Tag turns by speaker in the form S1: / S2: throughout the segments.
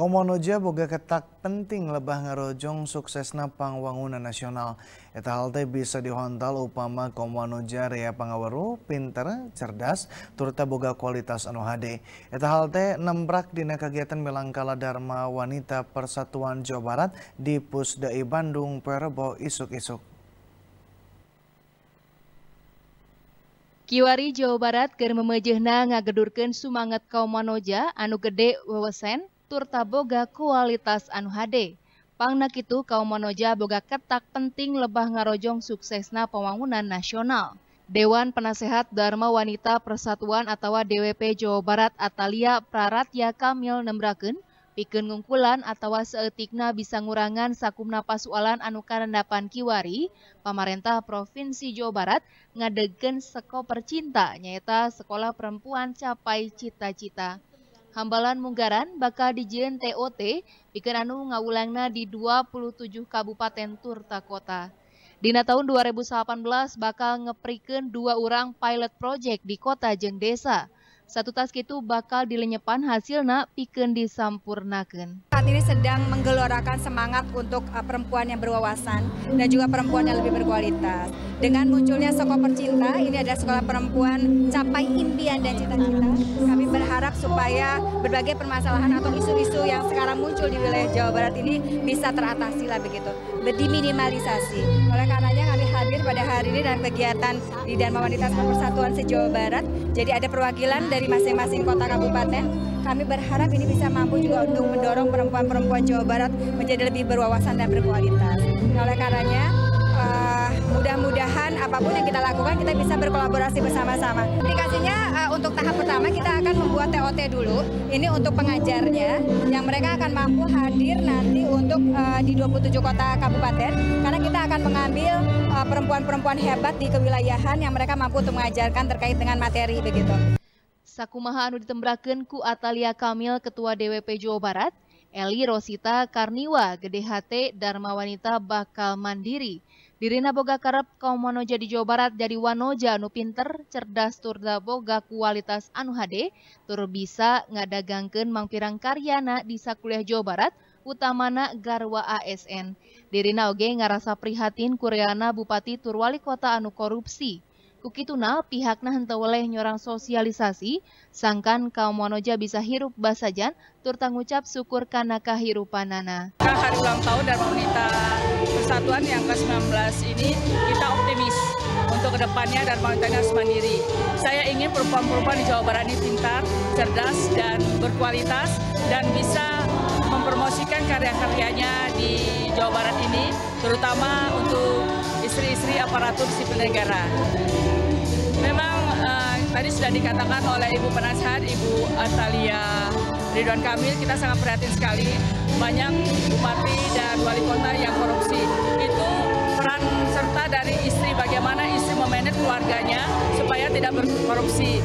S1: Komonoja boga ketak penting lebah ngarojong suksesna pangwangunan nasional. Eta halte bisa dihontal upama komonoja rea pangawaru, pinter, cerdas, turta boga kualitas anu hade. Eta halte nembrak dina kegiatan Melangkala Dharma Wanita Persatuan Jawa Barat di Pusdai Bandung Perebo isuk-isuk.
S2: Kiwari Jawa Barat keur memejehna ngagedurkeun sumanget kaum manoja anu gede wewesen turta boga kualitas anu hade. Pangnak itu kaum manoja boga ketak penting lebah ngarojong suksesna pembangunan nasional. Dewan Penasehat Dharma Wanita Persatuan atau DWP Jawa Barat Atalia Praratya Kamil nembraken pikeun ngungkulan atau seetikna bisa ngurangan sakumna pasualan anu karendapan kiwari, pemerintah Provinsi Jawa Barat ngadegen seko percinta nyaeta sekolah perempuan capai cita-cita. Hambalan Munggaran bakal dijieun TOT pikeun anu ngawulangna di 27 kabupaten turta kota. Dina tahun 2018 bakal ngeprikeun dua orang pilot project di kota jeung desa. Satu tas itu bakal dilenyepan hasilnya pikeun disampurnakeun.
S3: Saat ini sedang menggelorakan semangat untuk uh, perempuan yang berwawasan dan juga perempuan yang lebih berkualitas. Dengan munculnya Sekolah Percinta, ini adalah sekolah perempuan capai impian dan cita-cita. Kami berharap supaya berbagai permasalahan atau isu-isu yang sekarang muncul di wilayah Jawa Barat ini bisa teratasi lah begitu, diminimalisasi. Oleh karenanya hadir pada hari ini dalam kegiatan di Dharma Wanita Persatuan se-Jawa Barat. Jadi ada perwakilan dari masing-masing kota kabupaten. Kami berharap ini bisa mampu juga untuk mendorong perempuan-perempuan Jawa Barat menjadi lebih berwawasan dan berkualitas. Nah, oleh karenanya uh, mudah-mudahan apa pun yang kita lakukan kita bisa berkolaborasi bersama-sama. Aplikasinya untuk tahap pertama kita akan membuat TOT dulu. Ini untuk pengajarnya yang mereka akan mampu hadir nanti untuk uh, di 27 kota kabupaten karena kita akan mengambil perempuan-perempuan uh, hebat di kewilayahan yang mereka mampu untuk mengajarkan terkait dengan materi begitu.
S2: Sakumaha anu ditembrakeun ku Atalia Kamil Ketua DWP Jawa Barat, Eli Rosita Karniwa Gede Hate Dharma Wanita bakal mandiri. Dirina boga karep kaum wanoja di Jawa Barat jadi wanoja anu pinter, cerdas turda boga kualitas anu hade, tur bisa ngadagangkeun mangpirang karyana di sakuliah Jawa Barat, utamana Garwa ASN. Dirina oge ngarasa prihatin kureana Bupati tur wali kota anu korupsi. Kukituna pihakna henteu oleh nyorang sosialisasi, sangkan kaum wanoja bisa hirup basajan, tur ngucap syukur kana kahirupanana.
S4: Hari ulang tahun dan Wanita Persatuan yang ke-19 ini kita optimis untuk ke depannya dan wanita harus mandiri. Saya ingin perempuan-perempuan di Jawa Barat ini pintar, cerdas, dan berkualitas dan bisa mempromosikan karya-karyanya di Jawa Barat ini, terutama untuk istri-istri aparatur sipil negara. Memang uh, tadi sudah dikatakan oleh Ibu Penasehat, Ibu Atalia Ridwan Kamil, kita sangat prihatin sekali banyak bupati dan wali kota yang korupsi. Itu peran serta dari istri bagaimana istri memanage keluarganya supaya tidak berkorupsi.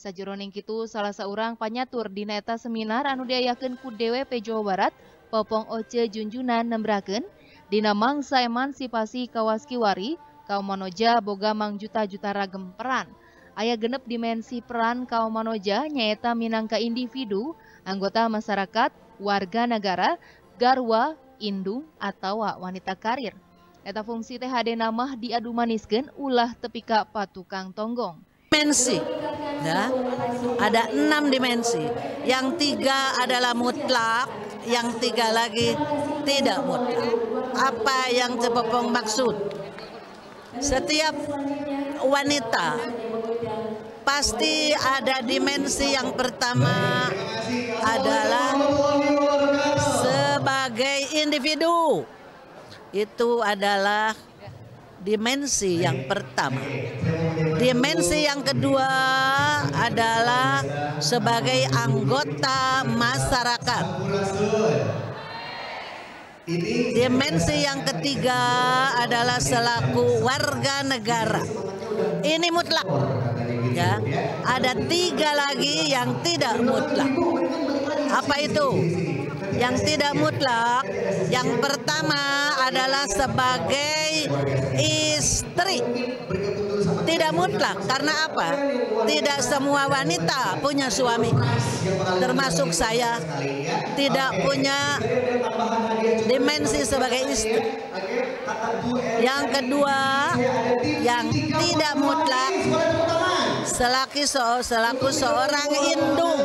S2: Sajeroning kitu salah seorang panyatur di neta seminar anu diayakeun ku DWP Jawa Barat, Popong Oce Junjunan nembrakeun dina mangsa emansipasi kawas kiwari, kaum manoja boga mang juta-juta ragem peran. Ayah genep dimensi peran kaum manoja nyaeta minangka individu, anggota masyarakat, warga negara, garwa, indung, atau wanita karir. Eta fungsi THD nama diadu maniskan ulah tepika patukang tonggong.
S5: Dimensi, ya, ada enam dimensi. Yang tiga adalah mutlak, yang tiga lagi tidak mutlak. Apa yang cepopong maksud? Setiap wanita pasti ada dimensi yang pertama adalah sebagai individu. Itu adalah dimensi yang pertama. Dimensi yang kedua adalah sebagai anggota masyarakat. Dimensi yang ketiga adalah selaku warga negara. Ini mutlak. Ya, ada tiga lagi yang tidak mutlak. Apa itu? Yang tidak mutlak, yang pertama adalah sebagai istri. Tidak mutlak karena apa? Tidak semua wanita punya suami. termasuk saya tidak punya dimensi sebagai istri. Yang kedua, yang tidak mutlak selaku selaku seorang induk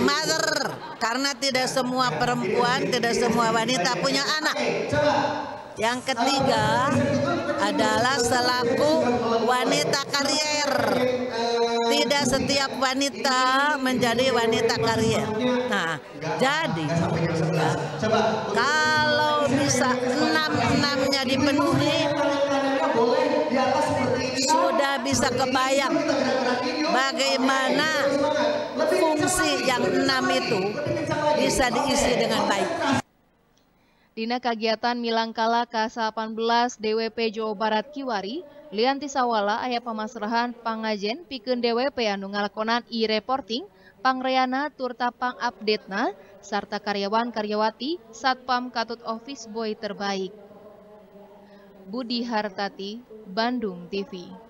S5: mother karena tidak semua perempuan, tidak semua wanita punya anak. Yang ketiga adalah selaku wanita karier. Tidak setiap wanita menjadi wanita karier. Nah, jadi kalau bisa enam-enamnya dipenuhi, bisa kebayang bagaimana fungsi yang enam itu bisa diisi dengan baik.
S2: Dina kegiatan Milangkala K18 DWP Jawa Barat Kiwari, Lianti Sawala ayah pemasrahan pangajen pikeun DWP anu ngalakonan e-reporting, pangreana turta pang update-na, serta karyawan karyawati Satpam Katut Office Boy terbaik. Budi Hartati, Bandung TV.